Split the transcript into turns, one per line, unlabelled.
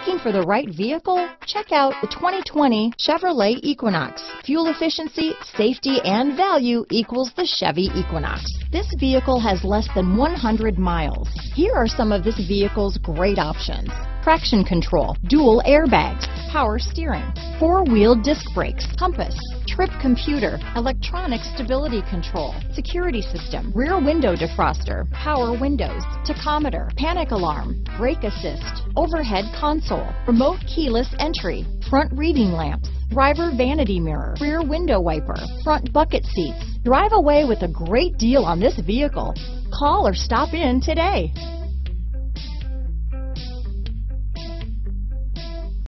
Looking for the right vehicle? Check out the 2020 Chevrolet Equinox. Fuel efficiency, safety, and value equals the Chevy Equinox. This vehicle has less than 100 miles. Here are some of this vehicle's great options. Traction control, dual airbags, power steering, four-wheel disc brakes, compass, trip computer, electronic stability control, security system, rear window defroster, power windows, tachometer, panic alarm, brake assist, overhead console, remote keyless entry, front reading lamps, driver vanity mirror, rear window wiper, front bucket seats. Drive away with a great deal on this vehicle. Call or stop in today.